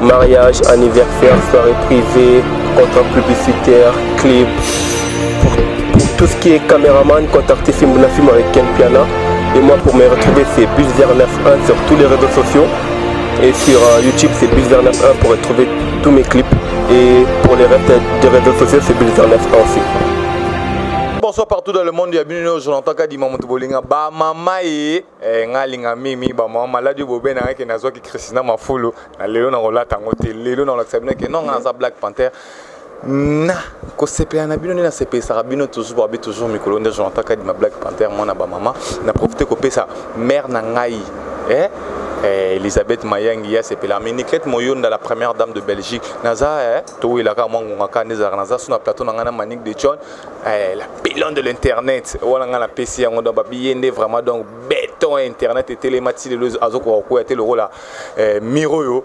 Mariage, anniversaire, soirée privée, contrat publicitaire, clip. Pour, tout ce qui est caméraman, contactez Simbounafim Film avec quel piano. Et moi pour me retrouver c'est 091 9.1 sur tous les réseaux sociaux. Et sur euh, YouTube, c'est 091 9.1 pour retrouver tous mes clips et pour les rêves des réseaux sociaux, c'est Bill aussi. bonsoir partout dans le monde ya bino nyonso na ntaka dima moto bolinga bamama ye eh, nga alinga mimi bamama maladi bobe na ngaki nazwaki christina mafulu na lelo nakolata yango te lelo nakolakisa bino ke non nga naza black panther na kosepela na bino nde nasepelisaka bino toujours babi toujours mikolo nde jonathan kadima black panther mwana bamama na profite kopesa mare na ngai eh? eh, elisabeth mayangi ya sepela mais niclete moyonda la première dame de belgique naza eh, towelaka mwa ngongaka nde ezalaka naza so na plateau na ngai na manique de chon Eh, la pelon de l'internet wana ngai napesi yango donc babi ye nde vraiment donc beton ya internet etelema ti lelo azokoka koya te lokola eh, mire oyo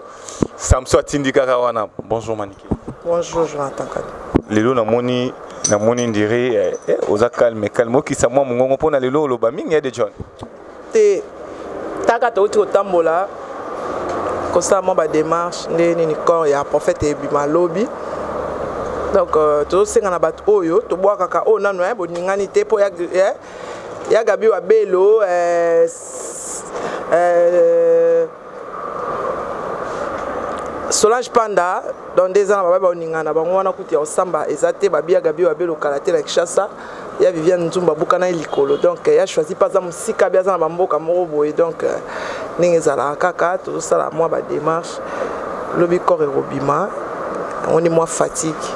samso atindi kaka wana bonjour manike bonjour jonathan kadi lelo namoni namoni ndire eh, eh, oza calme calme okisa mwa mongongo mpo na lelo oloba mingi ya de john te taka touti kotambola kosala mwa bademarche nde nini corps ya prophète ebima lobi donc euh, tozosenga na bato oyo tobwakaka oyo oh, nano eh, boningani te mpo ya eh, gabi wa belo eh, eh, solange panda donc nde eza na babai baoningana bango wana kutu ya kosamba eza te babiya gabi wa belo kala te na kinshasa ya viviane nzumba abukana ye likolo donc ya choisi mpe aza mosika be aza na bamboka moko boye donc euh, ndenge ezalaka kaka tozosala mwa bademarche lobi corps ekobima yango nde mwa fatigue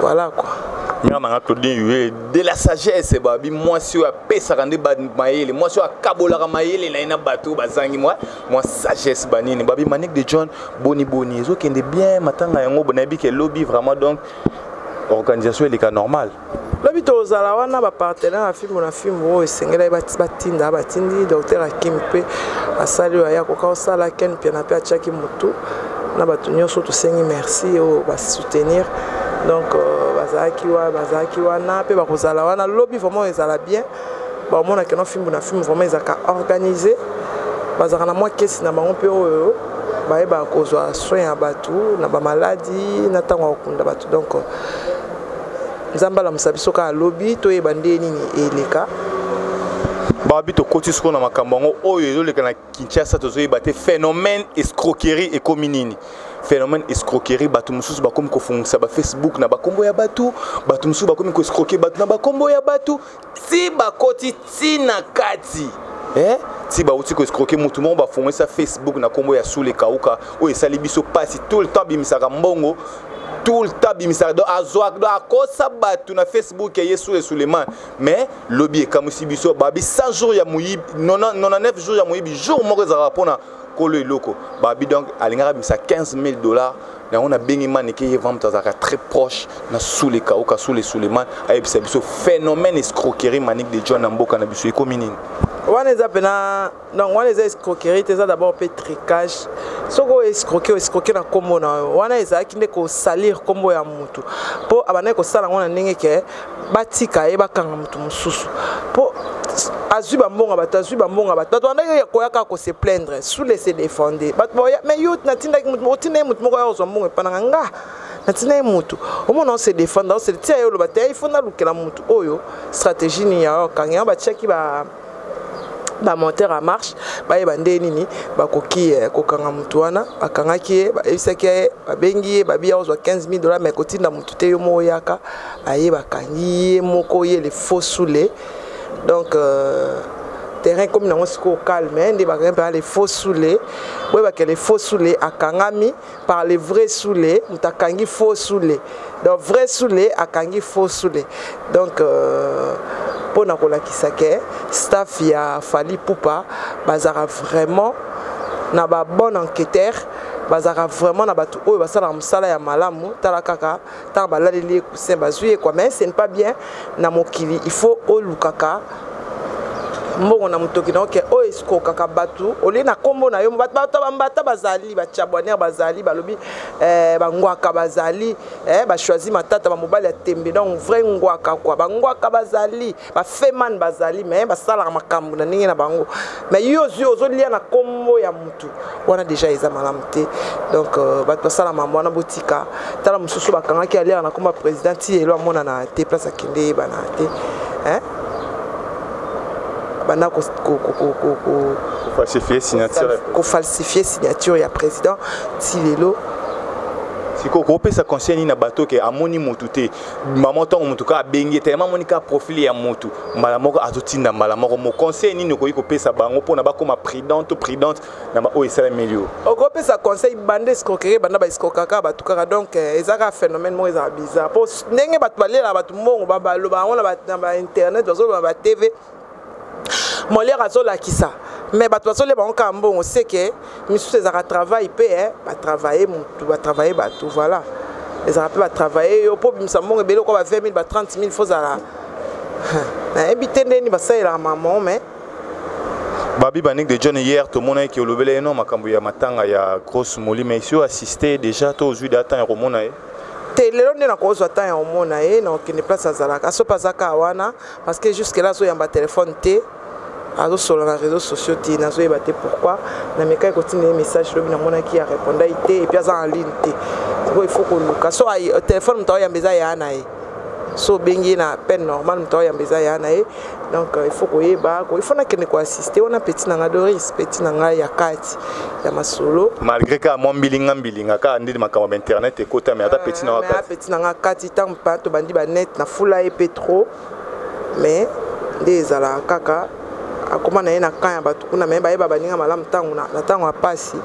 voilà quoi mare nanga claudine yue de la sagesse babi mwasi oyo apesaka nde mayele mwasi oyo akabolaka mayele na ye na bato oyo bazangi mwa mwa sagesse banini babi manik de john boni boni ezokende bien matanga yango nayebi ke lobi vraiment donc organisation eleka normale lobi tozala wana bapartenaire ya fimbo na fimbo oyo esengelaki batinda batindi docteur akim mpe asali oyo aya koka osala ken mpiana mpe atiaki motu na bato nyonso tosengi merci oyo basoutenir donc euh, bazalaki wana bazalaki wana mpe bakozala wana lobi vraiment ezala bien baomona keno fimbo na fimbo vraiment ezalaka organise bazalaka na mwa kesi na bango mpe oyo bayebaka kozwa soin ya bato na bamaladi na ntango ya kokunda bato donc nzambe alamusa biso kaka lobi toyeba nde nini eleka babi tokoti sikoyo na makambo yango oyo ezoleka na kinshasa tozoyeba te phénomène escroquerie ekomi nini phénomène escroquerie bato mosusu bakomi kofungisa bafacebook na bakombo ya bato bato mosusu bakomi koescroke bato na bakombo ya bato ti bakoti ti na kati eh? ti bauti koescroke motu moko bafongisa facebook na nkombo ya sule kauka oyo esali biso mpasi tout le temps abimisaka mbongo tout le temps abimisaka donc azwa donc akosa bato na facebook ya ye sule suleiman mais lobi ekamwisi biso babi 100 jours ya moyibi 99 jours ya moyibi jour moko ezalaka mpona kolo eloko babi donc alingaka bimisa 15 000 dollars na yango nabengi manike ye vraiment moto azalaka très proche na sule kauka sule suleman ayebisa biso phénomène escroquerie manique de john na mboka na biso ekomi nini wana eza mpena donc wana eza escroquerie te eza d'abord mpe tricage soki oyo escroke escroke na nkombo na yo wana ezalaki nde kosalir nkombo ya motu mpo abandaki kosala yango na ndenge ke batika ye bakanga moto mosusu mpo azwi bambonga bato azwi bambonga bato bato bandaki ya koya kaka kose plaindre sule se defende bato baoya mai yo natindaki moto otinda ye moto moko ya kozwa mbongo epananga nga natinda ye moto omona ose defendre ose tia ye oloba te ifo nalukela moto oyo stratégie nini yango akangi yango batiaki ba ba monteur en marche bayeba nde nini bakoki eh, kokanga motu wana bakangaki ye bayebisaki ye babengi ye babi akozwa 15 000 dollars mai kotinda motu te yo moko yaka aye bakangi ye moko ye le faux soule donc euh, terrain ekomi nango sikoyo calme nde bakayempe ya le faux soule boyebake le faux soule akangami par le vrai soule moto akangi faux soule donc vrai soule akangi faux soule donc euh, mpo na kolakisa ke staff ya fali pupa bazalaka vraiment na babonne enquêteur bazalaka vraiment na bato oyo basalaka mosala ya malamu tala kaka ntango balaleli ye kusin bazwi ye kua mais ce ne pas bien na mokili il faut olukaka mbongo na motoki na oke oyo esikokaka bato olie na nkombo na yo bato ya bambata bazali bachabwaner bazali balobi eh, bangwaka bazali eh, bachoisi matata bamobali ya tembe donc vrai ngwaka kua bangwaka bazali ba feman bazali me basalaka makambo na ndenge na bango me yo ozwi ozolia na nkombo ya motu wana deja eza malamu te donc euh, bato basala mambo wana botika tala mosusu bakangaki aliaka na nkombo ya président ti elo amonana te place akende yebana te banda kofalsifie signature ya président ti lelo sikoyo kopesa conseil nini na bato ke amoni motu te mama ntango motu kaka abengi ye telema amoni kaka profile ya motu mbala moko azotinda mbala moko moconseil nini okoki kopesa bango mpona bakóma prudent to prudente na baoyo esalameli yo okopesa conseil banda escroquerie banda baescrokaka bato kaka donc eh, eza kaka phénomène moko ezala bizarre mpo ndenge bato balelaka bato mbongo baloba yango na bainternet bazoloba na batv molière azolakisa mais bato bazolia bango kaka mbongo seke misusu ezalaka travail mpe eh, batravaille motu batravaille bato voilà ezalaka mpe batravaille yo mpo obimisa mbongo ebele okwa ba 20 000 ba 30 000 fozala nayebi te ndeni basalelaka mamo mais babi banik de john hier tomonaki ke olobela ye no makambo ya matanga ya grosse moli mais si oassiste déjà to ozwi da temps ya komona ye te lelo nde nakozwa temps ya komona ye nakokende place azalaka soki azaka wana Parce que jusque là azoyamba téléphone te azosolola na réseaux sociaux te nazoyeba te pourquoi namekaki kotinda ye message lobi namonaki ya repondaki te epuis aza en ligne te sikoyo il faut koluka so euh, téléphone moto aoyamba eza ya na ye so obengi ye na peine normale moto aoyamba eza ya na ye donc euh, il faut koyeba il faut nakende koassiste wana petit na ngai doris petit na ngai ya kati ya masolo malgré kaka mwa mbilinga mbilinga kaka nde makambo ya internet ekotami ata petit na ngai kati ntango Pa tobandi ba net na fula ye pe trop mais nde ezala kaka akoma na ye na camp ya bato kuna me bayeba baninga malamu ntango na ntango ya mpasi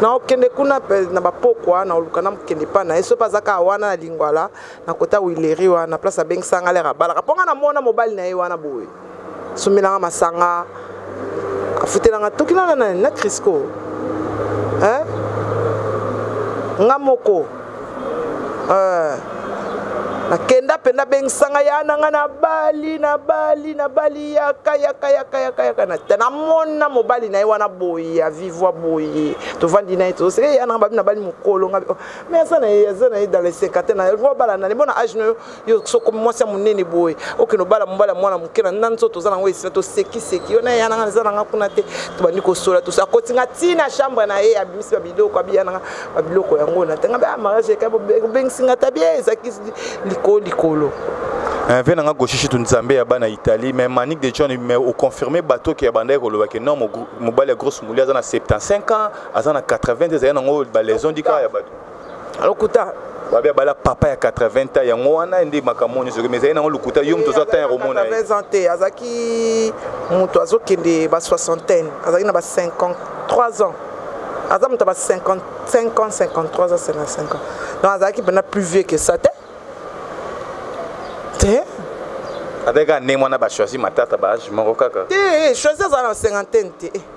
nakokende kuna na bapokwa nakoluka nakokende mpa na ye soki aza kaka wana na lingwala na kota wileri wana place abengisanga lere abalaka mpo ngai namona mobali na ye wana boye somelanga masanga afutelanga toki na na na crisco hein? nga moko euh, nakenda mpe nabengisanga ya na nga nabali nabali nabali yaka yaka yaka yaka yaka nata namona mobali na ye wana boye avivwa boye tovandi na ye tozoseka ya na nga babi nabali mokolo nga oh, mais aza na ye aza na ye dans le cinquantaine na yo bobala na ye bona age na yo yo soki okomi mwasi ya monene boye okende obala mobala mwana moke na nda nzoto oza nango esina tosekiseki yo na ya nanga eza nanga kuna te tobandi kosola tosi akoti nga ti na chambre na ye abimisi babiloko abiya nanga babiloko yango na te nga baya ah, mariage eka obengisi nga ta bie ezalaki likolo likolo inve nanga goshishi tu nzambe ya bana italie mais manique de john mais oconfirme bato ke abandaki koloba ke non mobali ya grosse moli aza na 75 ans aza na 80 ezali nango balaison dikaka ya bato lokuta babe abala papa ya 80 ans yango wana nde makambo nyonso mais ezali nango lokuta yo moto ozwa temps ya komona ye te azalaki moto azokende ba soixantaine azalaki na ba 53 ans aza moto ya ba 55 ans 53 ans 55 ans donc azalaki mpena plus vieux que ça te te azalaki kaka ndenge wana bachoisi matata baage moko kaka te choisi azala na cinquantaine te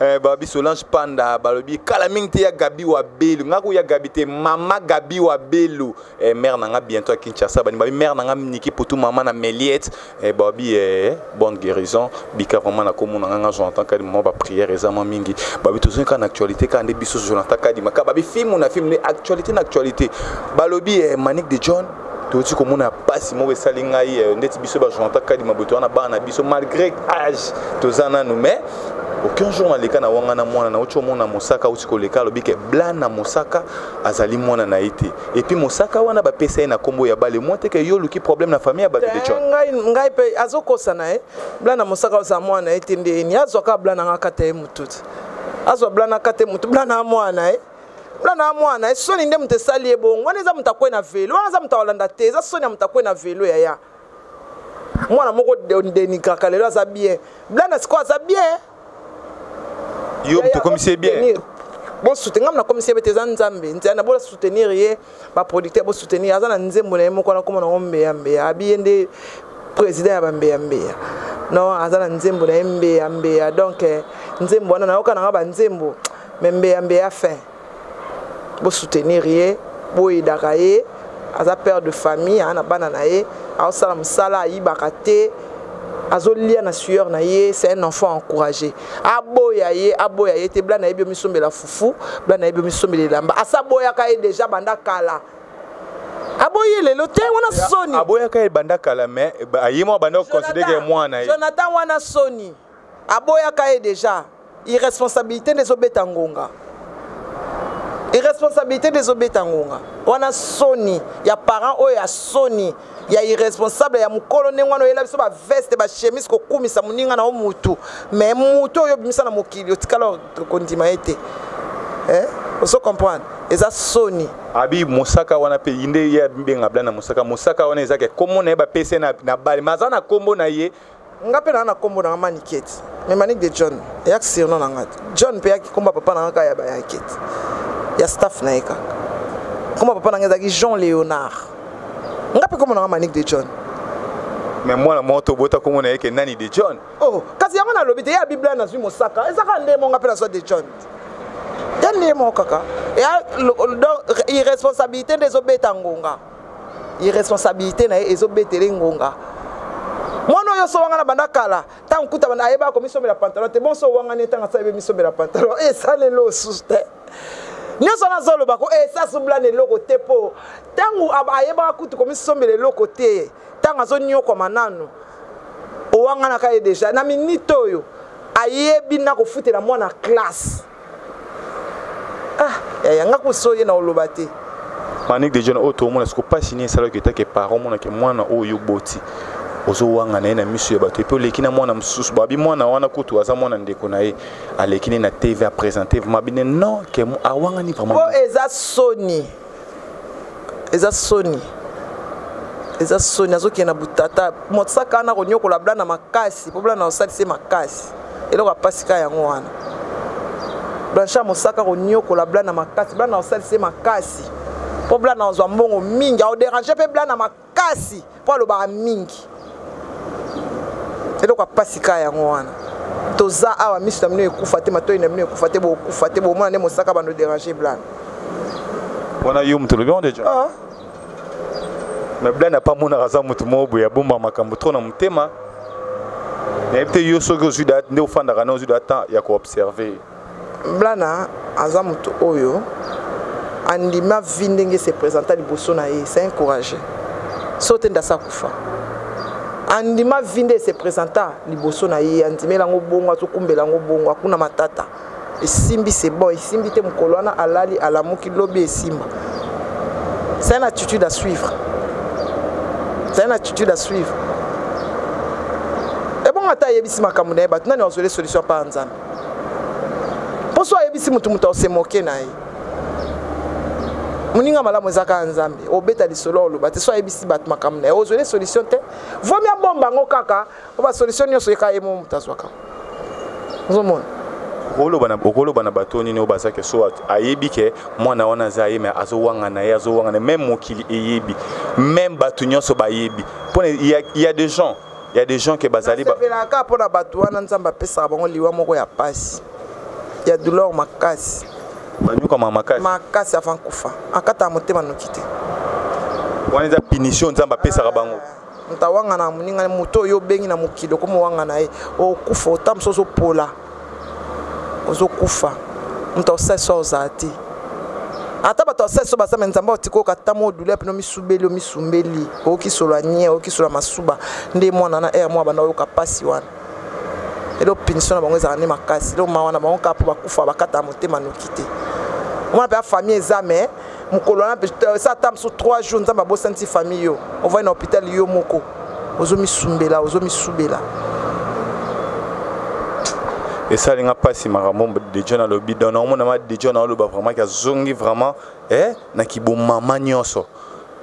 Eh, babi solange panda balobi kala mingi te ya gabi wa belu nga koya gabi te mama gabi wa belu eh, mare na nga bientôt ya kinshasa bani babi mare na nga niki potu mama na meliette eh, babi eh, bonne guérison bika vraiment na komona nga nga jonathan kadi mama baprière eza mwa mingi babi tozongi kaka na actualité kaka nde biso jonathan kadi maka babi filme na filme nde actualité na actualité balobi eh, manique de john touti komona mpasi moko esali ngai eh, ndeti biso bajonata kadima boye toza na bana na biso malgré age toza nanu mais aucun jour naleka na wanga na mwana nauti omona mosaka auti koleka alobi ke bla na mosaka azali mwana na ye te epuis mosaka wana bapesa ye na nkombo ya bale mwa te ke yo oluki problème na famille ya bato de john ngai mpe azokosa na ye bla na mosaka oza mwana ye te nde eni azwaka bla na nga kata ye motu te azwa bla na kata ye motu bla na mwana ye mwana na mwana ye soni nde moto esali ye bongo wana eza moto akwei na velo wana eza moto akolanda te eza soni ya moto akwei na velo yaya mwana moko denigraka lelo aza bien blana sikoyo aza bien yo moto okomisi ye bien bosute ngai nakomisi ye bete eza nzambe nzela na bola soutenir ye ba producteur bo soutenir aza na nzembo na ye moko na komona ngo mbeya mbeya abiye nde président ya bambeya mbeya non aza na nzembo na ye mbeya mbeya donc eh, nzembo wana nayoka nanga banzembo me mbeya mbeya fin bosoutenir ye boyedaka ye aza père de famille ana bana na ye aosala mosala ayibaka te azolia na sueur na ye c'est un enfant encouragé aboya ye aboya ye te bla na ye biomisombela fufu bla na ye bomisombela elamba asi aboyaka ye deja banda kala aboyi lelo te wana soni aboyaka ye banda kala mais aye mwa banda koconsidere mwana ye jonathan wana soni aboyaka ye deja irresponsabilité nde ezobeta ngonga irresponsabilité nde ezobeta ngonga wana soni ya parent oyo ya soni ya irresponsable ya mokolo ndenge wana oyela biso baveste bachemise kokumisa moninga na yo mutu me moto oyo obimisa na mokili otikala tokondima ye te eh? ozo comprendre eza soni abi mosaka wana mpe yinde ye abenga bla na mosaka mosaka wana eza ke kombo na ye bapese na, na bale ma aza na kombo na ye nga mpe naa na kombo na nga manikete me manik de john eyaki surno na nga john mpe yaki kombo ya papa na nga kaka ya bayakete ya staff na ye kaka kombo ya papa na nga ezalaki jean léonard nga mpe kombo na nga manik de john me mwana moko tobota kombo na ye ke nani de john oh kasi yango nalobi te ya biblia nazwi mosaka eza kaka nde monga mpe nazwa de john ya nde moko kaka irresponsabilité nde ezobeta ngonga irresponsabilité na ye ezobetele ngonga mwana oyo oso wangana banda kala ntango kuta banda ayeba akomisombela pantalon te bonso owangani ntango asala ebe misombela pantalon esalelo osusu te nyonso wana azoloba ko esasublana eh, eloko te mpo ntango ayebaka kutu komisombela eloko te ntango azonyokwama nanu owanganaka ye deja na minite oyo ayebi na kofutela mwana classe ah yaya nga kuso ye na oloba te manik de jona oyo toomona siko mpasi nini esalaki etake parent omonake mwana oyo oboti ozowanga na ye na miso ya bato epe oleki na mwana mosusu babi mwana wana kutu aza mwana ndeko na ye aleki ne na tv apresente vraimen bine non ke awangani vraimen eza soni eza soni eza soni azokende na butata mosaka wana konyokola blana makasi mpo blana osalisi ye makasi eloko apasi ka yango wana blanchard mosaka konyokola blana makasi blana osalisi ye makasi mpo blana ozwa mbongo mingi aoderange mpe blana makasi makasi mpo alobaka mingi eloko ya mpasi kaka yango wana toza awa miso na bino ekufa te matoi na bino ekufa te bokufa te bomona nde mosaka bando dérange blane wana yo moto olobi yango deja ah. mais blane apa amonaka aza moto moko boye abomba makambo trop na motema nayebi te yo soki ozwi date nde ofandaka na ozwi date ya koobserve Blana aza moto oyo andima vie ndenge se presenta liboso na ye c'est un courageux so te ndasi akufa andima vie nde se presenta liboso na ye andimela yango bongo azokumbela yango bongo akuna matata esimbi c'est bon esimbi te mokolo wana alali alamuki lobi esimba c'est une attitude à suivre c'est une attitude à suivre ebongo ata ayebisi makambo na ye bato nani bazwele solution mpa ya nzambe mpo so ayebisi motu motu aosemoke na ye moninga malamu eza kaka nzambe obeta lisolo oloba te so ayebisi bato makambo na ye ozweli solution te vomi abomba yango kaka mpo basolution nyonso yeka ye mo moto azwaka ozomona okoloba na bato nini oyo baza ke so ayebi ke mwana wana aza ye mai azowangana ye azowangana meme mokili eyebi meme bato nyonso bayebi mpo ya de gens ya des gens que bazali basepelaka kaka mpo na bato wana nzambe apesaka bango liwa moko ya mpasi ya douleur makasi banyokama makasi makasi avant kufa akataka motema noki te wana eza punition nzambe apesaka bango eh, moto awangana moninga moto oyo obengi na mokili okomowanga na ye okufa otamoso ozopola ozokufa moto akosala liso ozala te ata bato basali so basala me nzambe akotika oyo kata mwa odule mpena omisubeli omisumbeli okisolo ya nie okisolo ya masuba nde mwana na ere mwa banda oyoka mpasi wana elo punition na bango ezalaka nde makasi elo mawa na bango kaka mpo bakufa bakataka motema noki te omwana mpe afamille eza me mokolo wana sa ata mosusu 3 jours nzambe abosanisi famille yo ovandi na hôpital yo moko ozomisumbela ozomisumbela esali nga mpasi makambo de john alobi don naomona ma de john aoloba vraiment ke azongi vraiment eh, na kibomama nyonso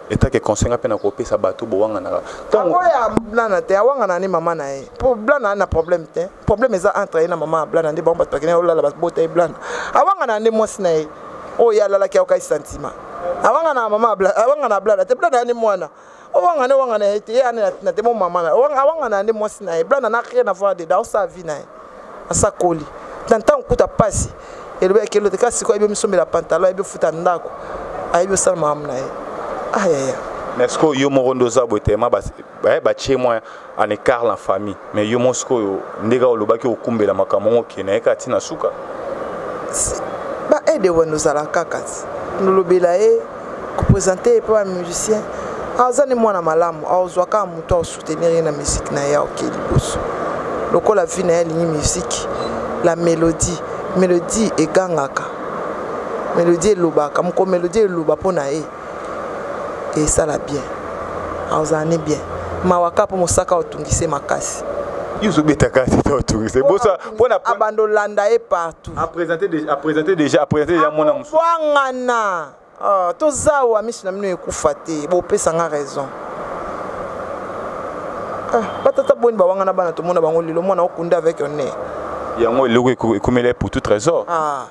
etake conseil nga mpe nakopesa bato bowanganaka oya blana te awangana ne mama na ye mpo blana na problème te problème eza entre ye na mama ya blana nde bango bato bakende olala babota ye blana awangana nde mwasi na ye oyo ye alalaki ayokai santima awanga na mama awanga na blada te blada ya nde mwana owanga nde owanga na ye te ye ane na te mo mama na awanga na ye nde mwasi na ye blada na rien avoir dedans osala vie na ye asakoli na ntango kuta mpasi elobi akelo te kasi sikoyo ayebi omisombela pantalon ayebi ofuta ndako ayebi osala malamu na ye ayaya ah, mais sikoyo yo moko nde oza boye telema batie eh, moyen en écart na famille mais yo moko sikoyo ndenge olobaki okumbela makambo yango okende naye kati na suka ba aide wende ozala kaka nolobela ye kopresente ye mpo ba musicien aza nde mwana malamu aozwa kaka moto aosoutenir ye na musike na ye aoke liboso lokola vi na ye alingi musike la mélodie mélodie egangaka mélodie elobaka moko mélodie eloba mpo na ye esala bien aozala ne bien mawa kaka mpo mosaka otungise makasi yo ozobeta kasi to otungise bosa mpo na abanda olanda ye partout apresente déjà apresente déjà apresente déjà mwana mosusu bwangana ah, toza wa miso na mino ekufa te bopesa nga raison ah, batata boni bawangana bana tomona bango lelo mwana okunda avec one yango eloko ekomela ye pour tout trésor ah.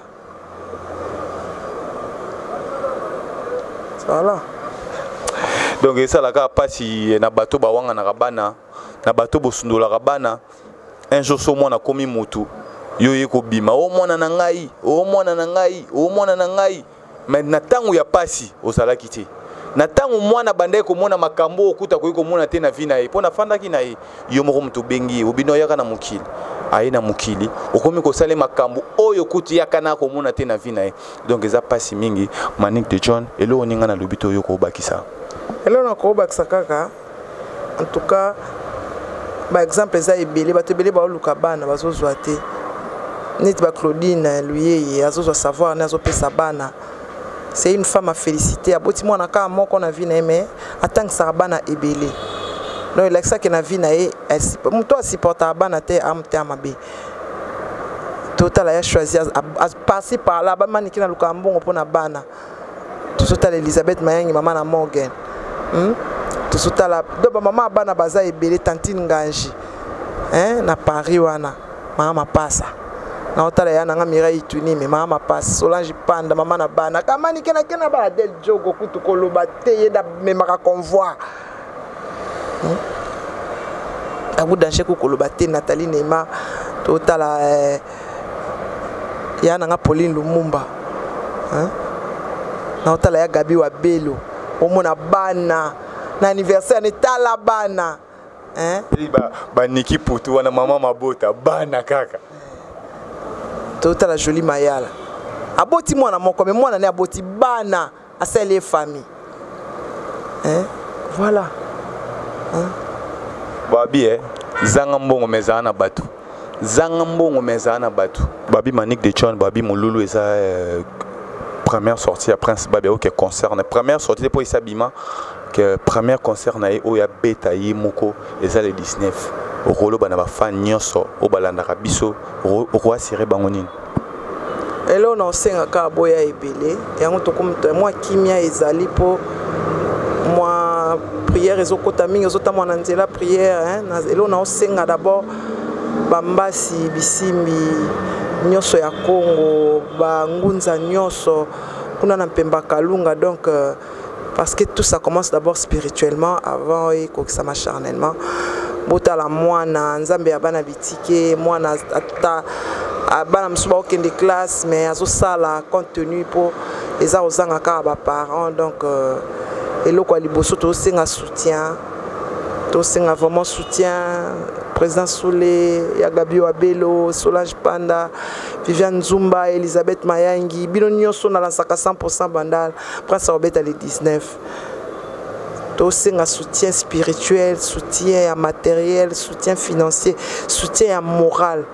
voilà donc esalaka mpasi eh, na bato bawanganaka bana na bato bosundolaka bana un jour so mwana akomi motu yo ye kobima o oh, mwana na ngai o oh, mwana na ngai o oh, mwana na ngai me na ntango ya mpasi ozalaki te na ntango mwana abandaki komona makambo okuta akoki komona te na vi na ye mpo nafandaki na ye yo moko moto obengi ye obino ayaka na mokili aye na mokili okomi kosala makambo oyo kutu yaka na komona te na vie na ye donc eza mpasi mingi manik de john eloko ninga nalobi to oyo koobakisa eloko na koobakisa kaka en tout cas baexemple eza ebele bato ebele baoluka bana bazozwa te neti baclaudine luyeye azozwa savoir ne azopesa bana C'est une femme à féliciter. Aboti mwana kaka moko na vie na ye mais atangisaka bana ebele. Donc elakisaki na vie na ye moto asupportaka bana te amotema mabe. totala ya choisi parci par là bamaniki na lukaka mbongo mpo na bana tozotala elisabeth mayangi mama na morgan hmm? tozotala do bamama ya bana baza ebele tantine nganji eh, na paris wana mama mapasa naotala ya nanga mirai itunime mama mapasa solange panda mama na bana kamani kenake na ba adel jogo kutu koloba te ye namemaka convoi hmm? yango danger kokoloba te nathalie neima totala eh, ya nanga pauline lumumba hein? naotala ya gabi wa belo omona bana na anniversaire netala bana hein eh, ba ba Niki Poutou wana maman mabota bana kaka tota la jolie mayala aboti mwana moko mais mwana ne aboti bana asali ye famille hein voilà hein babi eh zanga mbongo mais zana bato zanga mbongo mais ezala na bato babi manique de chon babi molulu eza euh, première sortie ya prince babi oke concert na première sortie mpo esi abima ke première concert na ye oyo abeta ye moko eza le 19 okoloba na bafan nyonso oyo balandaka biso okoasire bango nini eloo na osenga kaka boya ebele yango tokomi mwa kimia ezali mpo mwa priere ezokota mingi ozotamwa na nzela priere eloo na osenga d'abord bambasi bisimbi nyonso ya congo bangunza nyonso kuna na mpemba kalunga donc euh, parce que tout ça commence d'abord spirituellement avant ekokisama charnellement botala mwana nzambe ya bana bitike mwana ata bana mosusu baokende classe mais azosala compte tenu mpo eza kozanga kaka baparent donc euh, eloko ya liboso tozosenga soutien tosenga vraiment soutien président soule ya gabio abelo solange panda viviane zumba elisabeth mayangi bino nyonso nalansaka 100 bandal Prince akobeta le 19. tosenga soutien spirituel soutien ya matériel soutien financier soutien ya moral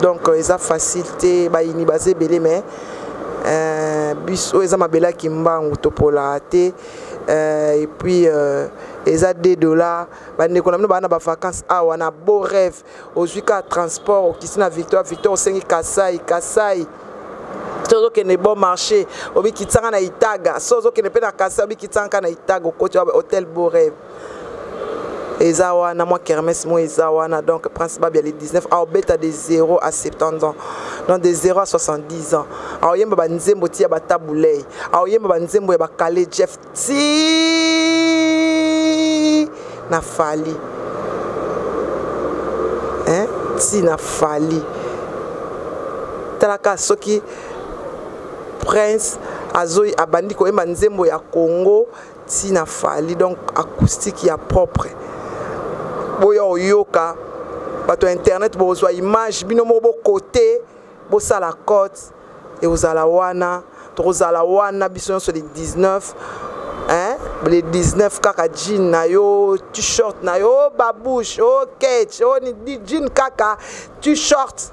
donc euh, eza facile te bayini baza ebele mais euh, bus oyo eza mabele ya kimbangu topolaka te euh, et puis eza 2 dollars bandeko na bino baa na bavacance awa na beau rêve ozwi kaka transport okisi na victoire victoire osengi kasai kasai so ozokende bon marché obikitsanga na itaga so ozokende mpe na kasai obikitsanga kaka na itaga okoti hotel beau rêve eza wana mwa kermes moi eza wana donc prince babi ali 19 aobeta de 0 à 70 ans donc de 0 à 70 ans aoyemba banzembo ti ya batabulei aoyemba banzembo ya bakale jeff tii na fali hein? tii na fali talaka soki prince azoi abandi koyemba nzembo ya congo tii na fali donc acoustique ya propre boya oyoka bato ya internet bozwa image bino moko bokote bosala cote ekozala wana tokozala wana biso nyonso le 19 hein? le 19 kaka jean na yo t-shirt na yo oh, babouche o oh, ketch o oh, jean kaka t-shirt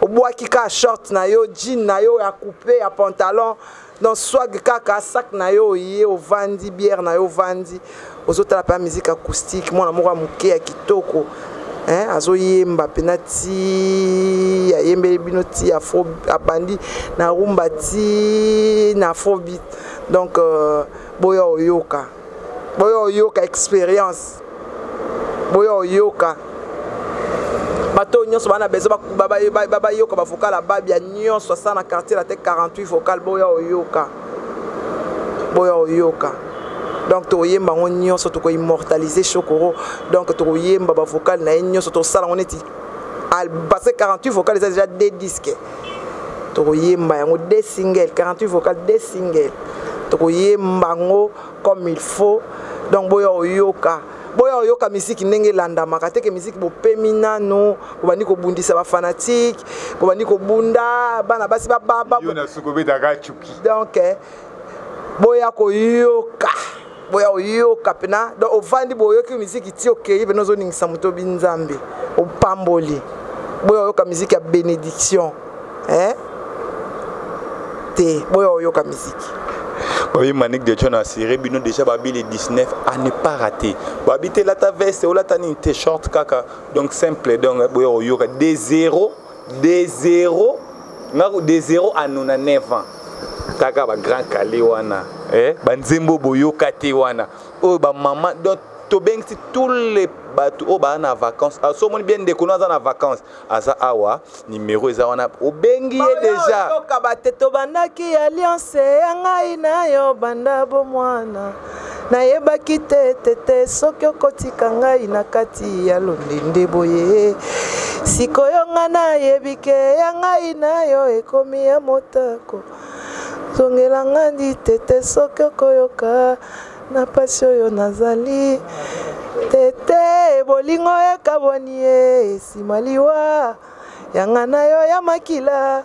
obwaki kaka short na yo jean na yo ya coupe ya pantalon non swag kaka sac na yo oye ovandi bière na yo ovandi ozotala mpe musique acoustique mwana moko ya moke ya kitoko hein, azoyemba mpena ti ayembeli bino ti afro abandi na rumba ti na afrobeat donc euh, boya oyoka boya oyoka experience boya oyoka bato oyo nyonso bana bezo bayoka bavocal ya babia nyonso asa na quartier la te 48 vocal boya oyoka boya oyoka donc tokoyemba yango nyonso tokoimmortalise shokoro donc tokoyemba bavocal na ye nyonso tosala yango neti albase 48 vocal eza deja de disque tokoyemba yango de single 48 vocal de single tokoyemba yango comme il faut donc boya oyoka boya oyoka miziki ndenge elandamaka teke miziki bopemi nano bobandi kobundisa bafanatike bobandi kobunda bana basi bababa donc eh, boya koyoka boya oyoka pena donc ovandi boyoki miziki ti okei pena ozoningisa moto obi nzambe opamboli boya oyoka miziki ya bénédiction eh? te boya oyoka miziki oyebi manik de john asire bino déjà babi le 19 à ne pas rater babi te lata veste olata nini te short kaka donc simple donc boya oyoka de zéro de 0 ngako de 0 à 99 ans taka ba grand kale wana eh ba nzembo boyoka te wana oyo ba maman donc tobengisi tous les bato oyo baa na vacance ah, so omoni bien ndeko no aza na vacance aza awa nimero eza wana obengi ye dejaokaba te tobandaki alliance ya ngai na yo banda bomwana nayebaki te te te soki okotika ngai na kati ya londende boye sikoyo nga nayebi ke ya ngai na yo ekomi ya motako zongela nga ndi te te soki okoyoka na mpasi oyo nazali tete bolingo ekabwani ye nsima liwa yanga na yo ya makila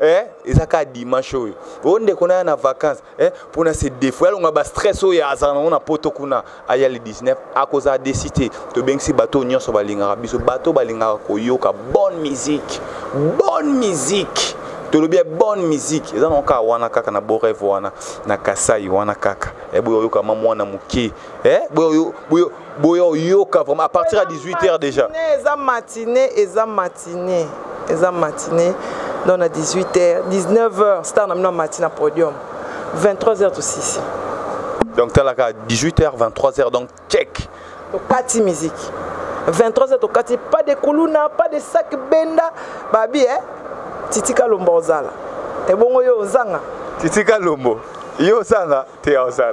eh, eza kaka dimanche oyo oyo ndeko na ya na vacance eh, mpo na se defo yalonga bastress oyo azala nango na poto kuna aya le 19 akozala desi te tobengisi bato oyo nyonso balingaka biso bato balingaka koyoka bonne musique bonne musique tolobi ya bonne musique eza nango kaka wana kaka na bo rêve wana na kasai wana kaka eh, boyoyoka ma mwana moke eh, boyo, boyo, boya oyoka vraiment à partir ya 18 heures déjà eza matinée eza matinée eza matinée donc na 18 heures 19 heures star na bino ya matinée na podium 23 heures tosisi donc talaka 18 heures 23 heures donc check tokati musique 23 heures tokati pas de kuluna pas de sac benda babi eh titika lomba ozala ebongo yo ozanga titika lombo yo ozanga te ozala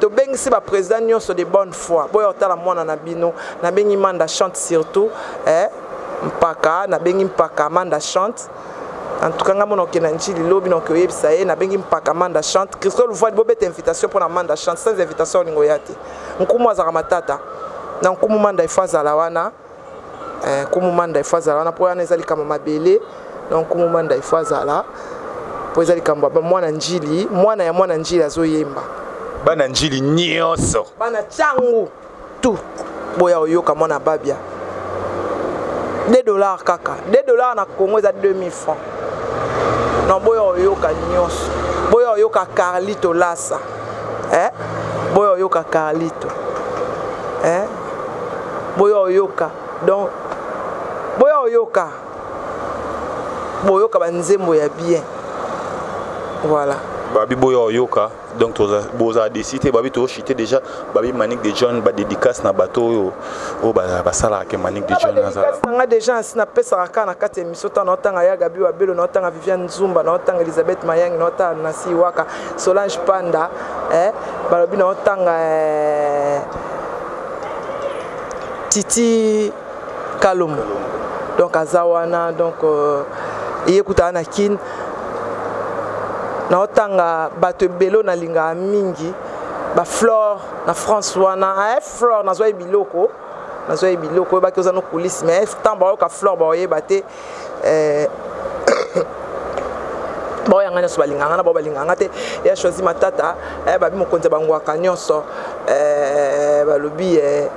tobengisi baprésident nyonso de bonne foi boya kotala mwana na bino nabengi manda chante surtout eh, mpaka nabengi mpaka manda chante en tout cas nga mona okenda nji lilobi na oke oyebisa ye nabengi mpaka manda chante christo luvadi bobeta invitation mpo na manda chante sans invitation olingo ya te nkumu azalaka matata na nkumu manda ifo azala wana eh, kumu manda ifo azala wana mpo wana eza likambo mabele donc kumu manda ifo azala mpo eza likambo ya mwana njili mwana ya mwana njili azoyemba bana njili nyonso bana ntango tu boya oyoka mwana babia 2 dollars kaka 2 dollars na congo eza 2000 francs na boya oyoka nyonso boya oyoka carlito lasa eh boya oyoka carlito eh boya oyoka donc boya oyoka boyoka banzembo ya bien voilà babi boya oyoka donc bozala desi te babi tozochite déjà babi manique de john badédicace na bato oyo oyo basalaka ke manique de john azalanga déjà asi napesaka kaka na kati ya émission ntango naotanga ya gabi wabelo naotanga viviane zumba naotanga elisabeth mayangi naotanga nansi iwaka Solange Panda eh, balobi na otanga eh, Titi Kalombo donc aza wana donc euh, eye kutana na Kin na otanga bato ebele nalingaka mingi ba Flore na France wana eh, Flore nazwa ye biloko nazwa ye biloko oyebaki oza no kulisi mais ntango baoyoka Flore baoyeba te eh, bao yanga nyonso balinga nga na bao balinga nga te ya choisi matata eh, babi mokonzi ya bangwaka nyonso eh, balobi eh,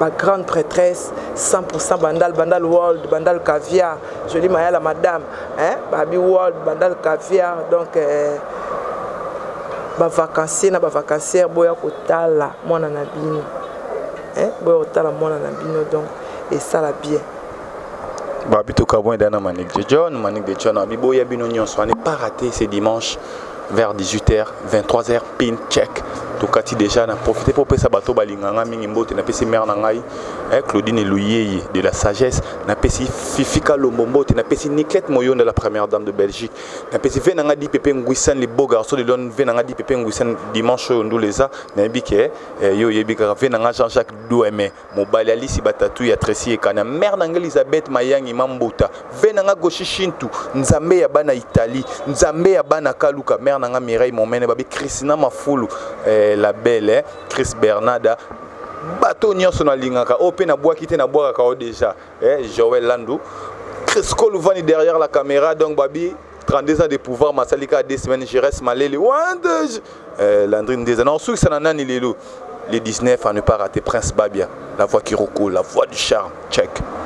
ma grande prêtresse 100% bandal bandal world bandal caviar jolie mayala madame hein? babi world bandal caviar donc eh, bavacancier na bavacancière boya kotala mwana na bino eh? boya kotala mwana na bino donc esala bien babituka bwen dana manik de john manik de john abiboya bino nyonso ane pas raté ce dimanche vers 18h 23h pin check tokati déjà na profite mpo opesa bato balinga ngai mingi mbote napesi mare na ngai eh, claudine luyeye de la sagesse napesi fifika lombo mbote napesi niclette moyonda la première dame de belgique napesi ve na ngai dipepe nguisan le beau garçon de lone ve na ngai dipepe nguisan dimanche oyo ndula eza nayebi ke eh, yo oyebi kaka ve na ngai jean jacques dueme mobali alisi batatu ya Tracy Ekana mère na nga Elisabeth Mayangi Mambota ve na nga Goshi Shintu nzambe ya bana Italie nzambe ya bana Kaluka mère na nga Mireille Momene babe Christina Mafulu eh, la belle eh, Chris Bernada bato nyonso nalingaka oyo oh, mpe nabwaki te nabwakaka o oh, déjà eh, Joël Landu Chris Koluvani derrière la caméra donc babi 32 ans de pouvoir masali kaka 2 semaines je reste malele wande euh, landrine ndeza naosukisa na nani lelo le 19 à ne pas rater prince babia la voix qui recoule la voix du charme check